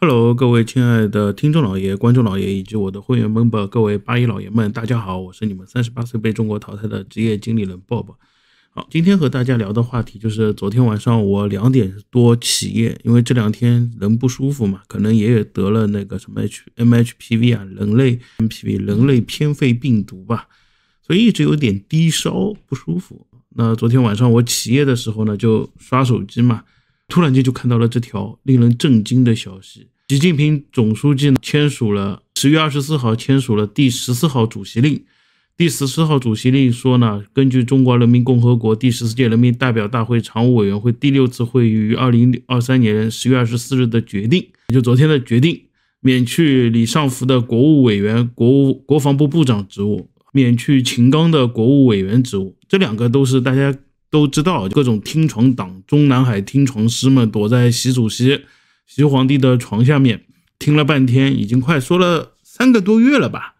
Hello，各位亲爱的听众老爷、观众老爷以及我的会员 member，各位八一老爷们，大家好，我是你们三十八岁被中国淘汰的职业经理人 Bob。好，今天和大家聊的话题就是昨天晚上我两点多起夜，因为这两天人不舒服嘛，可能也有得了那个什么 H M H P V 啊，人类 M P V 人类偏肺病毒吧，所以一直有点低烧不舒服。那昨天晚上我起夜的时候呢，就刷手机嘛。突然间就看到了这条令人震惊的消息：习近平总书记签署了十月二十四号签署了第十四号主席令。第十四号主席令说呢，根据中华人民共和国第十四届人民代表大会常务委员会第六次会议于二零二三年十月二十四日的决定，也就昨天的决定，免去李尚福的国务委员、国务国防部部长职务，免去秦刚的国务委员职务。这两个都是大家。都知道各种听床党、中南海听床师们躲在习主席、习皇帝的床下面听了半天，已经快说了三个多月了吧？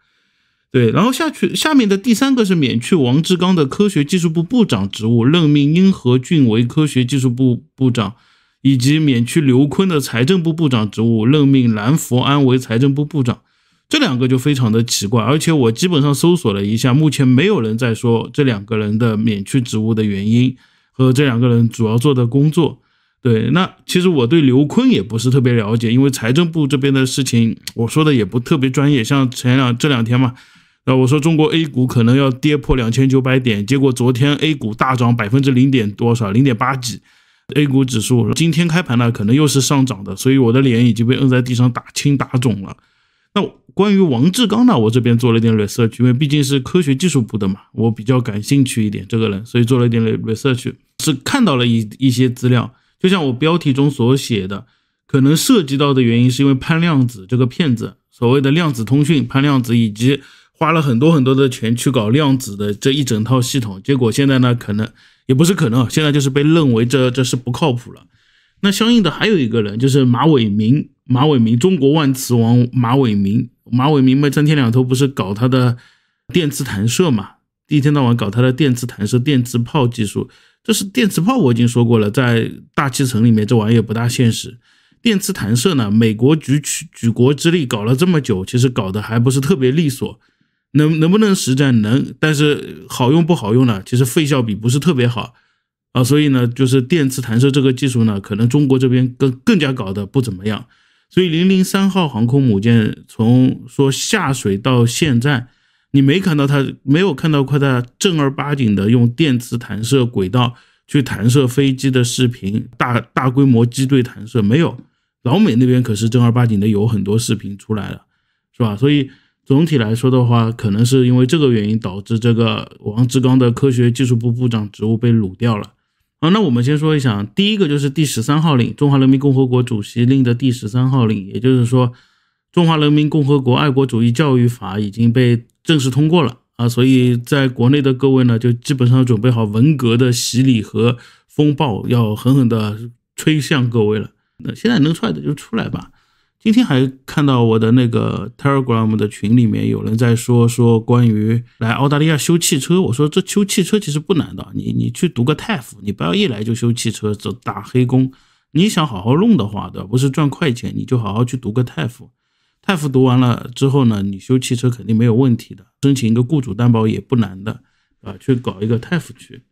对，然后下去下面的第三个是免去王志刚的科学技术部部长职务，任命殷和俊为科学技术部部长，以及免去刘昆的财政部部长职务，任命蓝佛安为财政部部长。这两个就非常的奇怪，而且我基本上搜索了一下，目前没有人在说这两个人的免去职务的原因和这两个人主要做的工作。对，那其实我对刘坤也不是特别了解，因为财政部这边的事情我说的也不特别专业。像前两这两天嘛，那我说中国 A 股可能要跌破两千九百点，结果昨天 A 股大涨百分之零点多少，零点八几，A 股指数今天开盘呢可能又是上涨的，所以我的脸已经被摁在地上打青打肿了。那关于王志刚呢，我这边做了一点 research，因为毕竟是科学技术部的嘛，我比较感兴趣一点这个人，所以做了一点 research，是看到了一一些资料，就像我标题中所写的，可能涉及到的原因是因为潘量子这个骗子，所谓的量子通讯，潘量子以及花了很多很多的钱去搞量子的这一整套系统，结果现在呢，可能也不是可能，现在就是被认为这这是不靠谱了。那相应的还有一个人就是马伟明。马伟明，中国万磁王马伟明，马伟明嘛，三天两头不是搞他的电磁弹射嘛？一天到晚搞他的电磁弹射、电磁炮技术。这是电磁炮，我已经说过了，在大气层里面这玩意也不大现实。电磁弹射呢，美国举举举国之力搞了这么久，其实搞得还不是特别利索。能能不能实战？能，但是好用不好用呢？其实费效比不是特别好啊。所以呢，就是电磁弹射这个技术呢，可能中国这边更更加搞得不怎么样。所以，零零三号航空母舰从说下水到现在，你没看到它，没有看到快它正儿八经的用电磁弹射轨道去弹射飞机的视频，大大规模机队弹射没有。老美那边可是正儿八经的有很多视频出来了，是吧？所以总体来说的话，可能是因为这个原因导致这个王志刚的科学技术部部长职务被撸掉了。啊，那我们先说一下，第一个就是第十三号令，《中华人民共和国主席令》的第十三号令，也就是说，《中华人民共和国爱国主义教育法》已经被正式通过了啊，所以在国内的各位呢，就基本上准备好文革的洗礼和风暴，要狠狠的吹向各位了。那现在能出来的就出来吧。今天还看到我的那个 Telegram 的群里面有人在说说关于来澳大利亚修汽车，我说这修汽车其实不难的，你你去读个 TAFE，你不要一来就修汽车走打黑工，你想好好弄的话，对吧？不是赚快钱，你就好好去读个 TAFE，TAFE 读完了之后呢，你修汽车肯定没有问题的，申请一个雇主担保也不难的，啊，去搞一个 TAFE 去。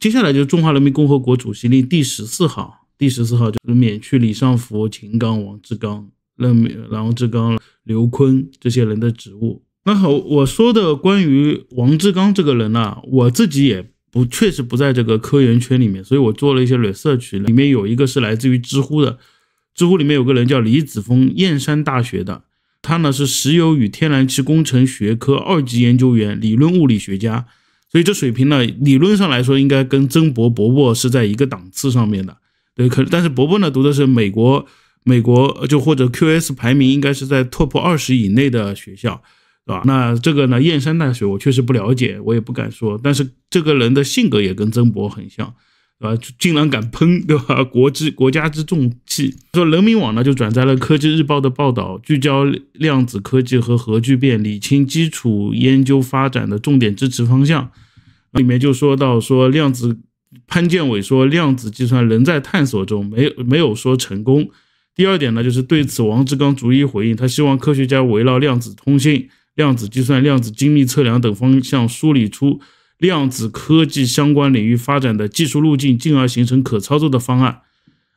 接下来就是中华人民共和国主席令第十四号。第十四号就是免去李尚福、秦刚、王志刚任王志刚、刘坤这些人的职务。那好，我说的关于王志刚这个人呢，我自己也不确实不在这个科研圈里面，所以我做了一些 research，里面有一个是来自于知乎的，知乎里面有个人叫李子峰，燕山大学的，他呢是石油与天然气工程学科二级研究员、理论物理学家，所以这水平呢，理论上来说应该跟曾博伯伯是在一个档次上面的。对，可但是伯伯呢读的是美国，美国就或者 QS 排名应该是在 top 二十以内的学校，对吧？那这个呢，燕山大学我确实不了解，我也不敢说。但是这个人的性格也跟曾博很像，对吧？竟然敢喷，对吧？国之国家之重器。说人民网呢就转载了科技日报的报道，聚焦量子科技和核聚变，理清基础研究发展的重点支持方向。里面就说到说量子。潘建伟说，量子计算仍在探索中，没有没有说成功。第二点呢，就是对此王志刚逐一回应，他希望科学家围绕量子通信、量子计算、量子精密测量等方向梳理出量子科技相关领域发展的技术路径，进而形成可操作的方案。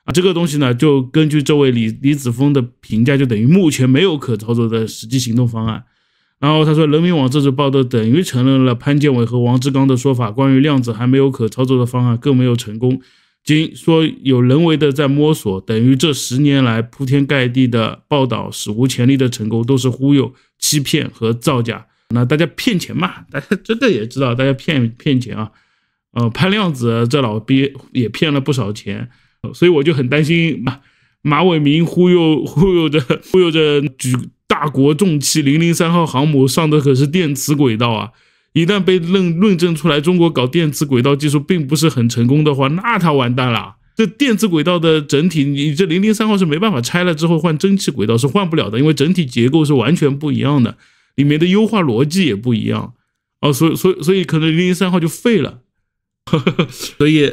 啊，这个东西呢，就根据这位李李子峰的评价，就等于目前没有可操作的实际行动方案。然后他说，人民网这次报道等于承认了潘建伟和王志刚的说法，关于量子还没有可操作的方案，更没有成功。经说有人为的在摸索，等于这十年来铺天盖地的报道史无前例的成功，都是忽悠、欺骗和造假。那大家骗钱嘛？大家真的也知道，大家骗骗钱啊。呃，潘量子这老鳖也骗了不少钱，所以我就很担心 马马伟明忽悠忽悠着忽悠着举。大国重器零零三号航母上的可是电磁轨道啊！一旦被论论证出来中国搞电磁轨道技术并不是很成功的话，那他完蛋了。这电磁轨道的整体，你这零零三号是没办法拆了之后换蒸汽轨道是换不了的，因为整体结构是完全不一样的，里面的优化逻辑也不一样哦，所以所以所以可能零零三号就废了。所以，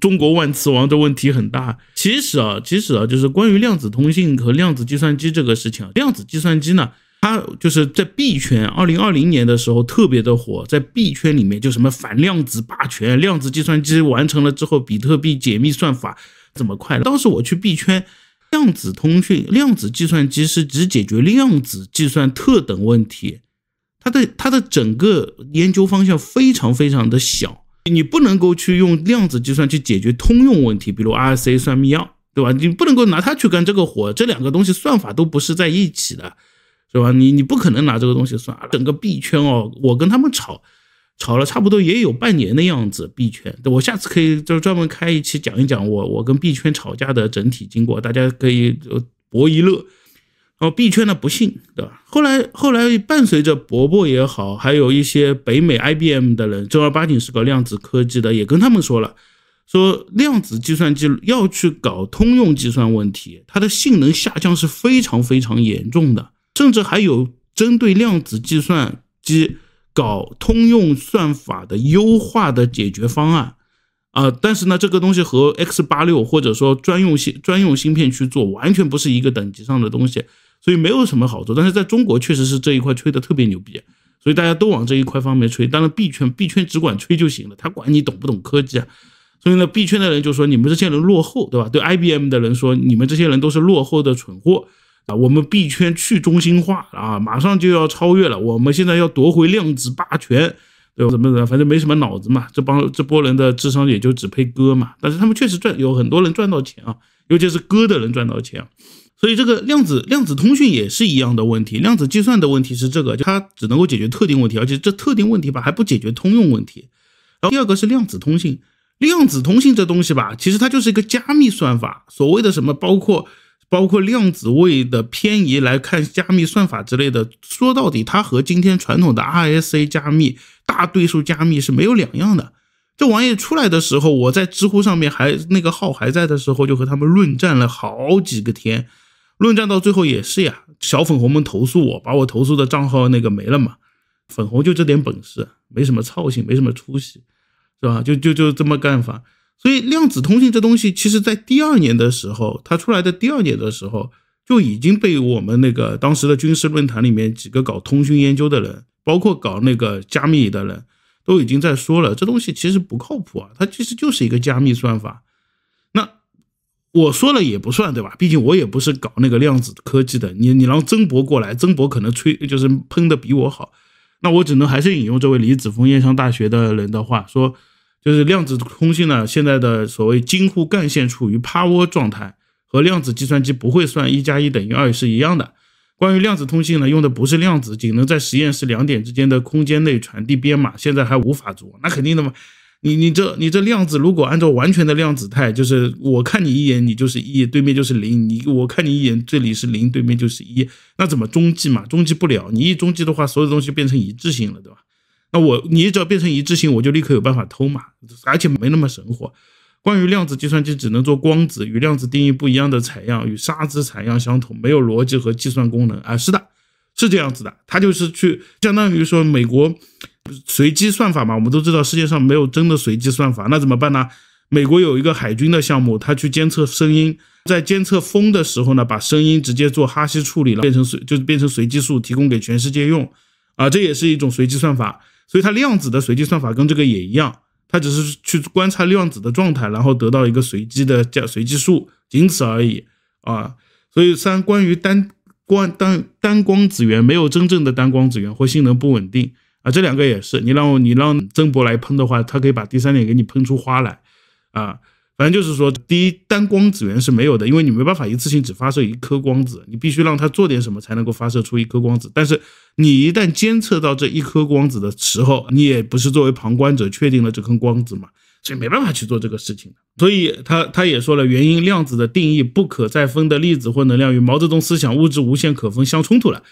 中国万磁王这问题很大。其实啊，其实啊，就是关于量子通信和量子计算机这个事情，量子计算机呢，它就是在币圈，二零二零年的时候特别的火，在币圈里面就什么反量子霸权，量子计算机完成了之后，比特币解密算法怎么快？当时我去币圈，量子通讯、量子计算机是只解决量子计算特等问题，它的它的整个研究方向非常非常的小。你不能够去用量子计算去解决通用问题，比如 RSA 算密钥，对吧？你不能够拿它去干这个活，这两个东西算法都不是在一起的，是吧？你你不可能拿这个东西算。整个币圈哦，我跟他们吵，吵了差不多也有半年的样子。币圈，我下次可以就专门开一期讲一讲我我跟币圈吵架的整体经过，大家可以博一乐。哦，币圈呢不信，对吧？后来后来伴随着伯伯也好，还有一些北美 IBM 的人，正儿八经是搞量子科技的，也跟他们说了，说量子计算机要去搞通用计算问题，它的性能下降是非常非常严重的，甚至还有针对量子计算机搞通用算法的优化的解决方案。啊，但是呢，这个东西和 X 八六或者说专用芯专用芯片去做，完全不是一个等级上的东西。所以没有什么好处，但是在中国确实是这一块吹的特别牛逼，所以大家都往这一块方面吹。当然币圈币圈只管吹就行了，他管你懂不懂科技啊。所以呢，币圈的人就说你们这些人落后，对吧？对 IBM 的人说你们这些人都是落后的蠢货啊！我们币圈去中心化啊，马上就要超越了，我们现在要夺回量子霸权，对吧？怎么怎么，反正没什么脑子嘛。这帮这波人的智商也就只配割嘛。但是他们确实赚，有很多人赚到钱啊，尤其是割的人赚到钱啊。所以这个量子量子通讯也是一样的问题，量子计算的问题是这个，它只能够解决特定问题，而且这特定问题吧还不解决通用问题。然后第二个是量子通信，量子通信这东西吧，其实它就是一个加密算法，所谓的什么包括包括量子位的偏移来看加密算法之类的，说到底它和今天传统的 RSA 加密、大对数加密是没有两样的。这玩意出来的时候，我在知乎上面还那个号还在的时候，就和他们论战了好几个天。论战到最后也是呀，小粉红们投诉我，把我投诉的账号那个没了嘛。粉红就这点本事，没什么操性，没什么出息，是吧？就就就这么干法。所以量子通信这东西，其实在第二年的时候，它出来的第二年的时候，就已经被我们那个当时的军事论坛里面几个搞通讯研究的人，包括搞那个加密的人，都已经在说了，这东西其实不靠谱啊，它其实就是一个加密算法。我说了也不算，对吧？毕竟我也不是搞那个量子科技的。你你让曾博过来，曾博可能吹就是喷的比我好。那我只能还是引用这位李子峰燕商大学的人的话说，就是量子通信呢，现在的所谓京沪干线处于趴窝状态，和量子计算机不会算一加一等于二是一样的。关于量子通信呢，用的不是量子，仅能在实验室两点之间的空间内传递编码，现在还无法做。那肯定的嘛。你你这你这量子如果按照完全的量子态，就是我看你一眼你就是一，对面就是零，你我看你一眼这里是零，对面就是一，那怎么中继嘛？中继不了，你一中继的话，所有东西变成一致性了，对吧？那我你只要变成一致性，我就立刻有办法偷嘛，而且没那么神乎。关于量子计算机只能做光子与量子定义不一样的采样，与沙子采样相同，没有逻辑和计算功能啊，是的，是这样子的，它就是去相当于说美国。随机算法嘛，我们都知道世界上没有真的随机算法，那怎么办呢？美国有一个海军的项目，它去监测声音，在监测风的时候呢，把声音直接做哈希处理了，变成随就是变成随机数，提供给全世界用。啊，这也是一种随机算法。所以它量子的随机算法跟这个也一样，它只是去观察量子的状态，然后得到一个随机的叫随机数，仅此而已啊。所以三关于单光单单光子源没有真正的单光子源或性能不稳定啊，这两个也是。你让我你让曾博来喷的话，他可以把第三点给你喷出花来啊。反正就是说，第一单光子源是没有的，因为你没办法一次性只发射一颗光子，你必须让它做点什么才能够发射出一颗光子。但是你一旦监测到这一颗光子的时候，你也不是作为旁观者确定了这颗光子嘛，这没办法去做这个事情。所以他他也说了，原因量子的定义不可再分的粒子或能量与毛泽东思想物质无限可分相冲突了。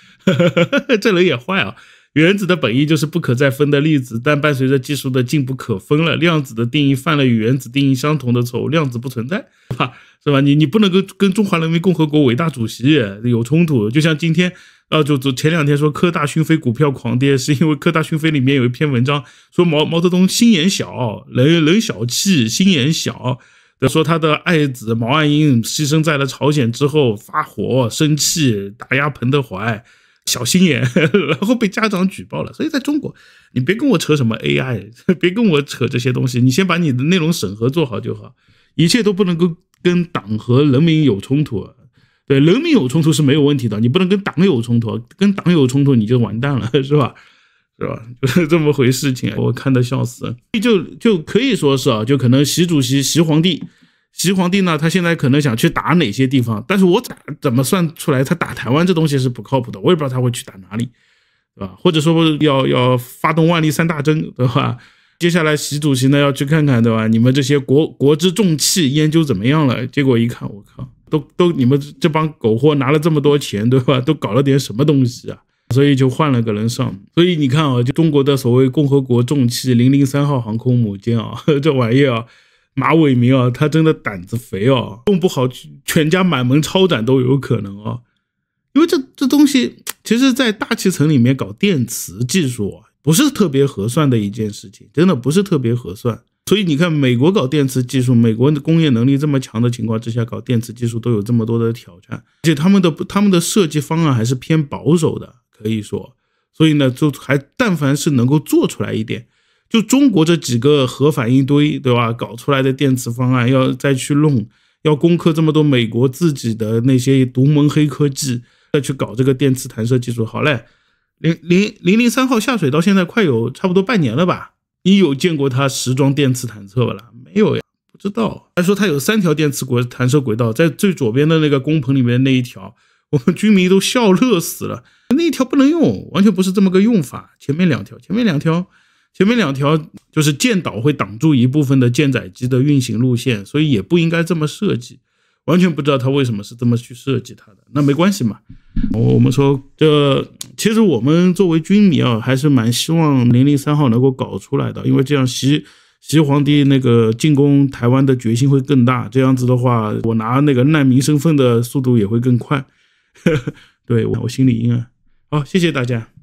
这人也坏啊。原子的本意就是不可再分的粒子，但伴随着技术的进步，可分了。量子的定义犯了与原子定义相同的错误，量子不存在，是吧？是吧？你你不能跟跟中华人民共和国伟大主席有冲突。就像今天，啊，就就前两天说科大讯飞股票狂跌，是因为科大讯飞里面有一篇文章说毛毛泽东心眼小，人人小气，心眼小，说他的爱子毛岸英牺牲在了朝鲜之后发火生气，打压彭德怀。小心眼，然后被家长举报了。所以在中国，你别跟我扯什么 AI，别跟我扯这些东西。你先把你的内容审核做好就好，一切都不能够跟党和人民有冲突。对，人民有冲突是没有问题的，你不能跟党有冲突，跟党有冲突你就完蛋了，是吧？是吧？就是这么回事情，我看的笑死。就就可以说是啊，就可能习主席、习皇帝。习皇帝呢，他现在可能想去打哪些地方，但是我咋怎么算出来他打台湾这东西是不靠谱的？我也不知道他会去打哪里，对吧？或者说要要发动万历三大征，对吧？接下来习主席呢要去看看，对吧？你们这些国国之重器研究怎么样了？结果一看，我靠，都都你们这帮狗货拿了这么多钱，对吧？都搞了点什么东西啊？所以就换了个人上。所以你看啊，就中国的所谓共和国重器零零三号航空母舰啊，这玩意啊。马伟明啊，他真的胆子肥哦，弄不好全家满门抄斩都有可能啊。因为这这东西，其实，在大气层里面搞电磁技术啊，不是特别合算的一件事情，真的不是特别合算。所以你看，美国搞电磁技术，美国的工业能力这么强的情况之下，搞电磁技术都有这么多的挑战，而且他们的他们的设计方案还是偏保守的，可以说。所以呢，就还但凡是能够做出来一点。就中国这几个核反应堆，对吧？搞出来的电磁方案要再去弄，要攻克这么多美国自己的那些独门黑科技，再去搞这个电磁弹射技术。好嘞，零零零零三号下水到现在快有差不多半年了吧？你有见过它实装电磁弹射了？没有呀，不知道。还说它有三条电磁轨弹射轨道，在最左边的那个工棚里面那一条，我们军迷都笑乐死了。那一条不能用，完全不是这么个用法。前面两条，前面两条。前面两条就是舰岛会挡住一部分的舰载机的运行路线，所以也不应该这么设计。完全不知道他为什么是这么去设计它的。那没关系嘛，我们说这其实我们作为军迷啊，还是蛮希望零零三号能够搞出来的，因为这样习习皇帝那个进攻台湾的决心会更大。这样子的话，我拿那个难民身份的速度也会更快。对我心里阴暗。好，谢谢大家。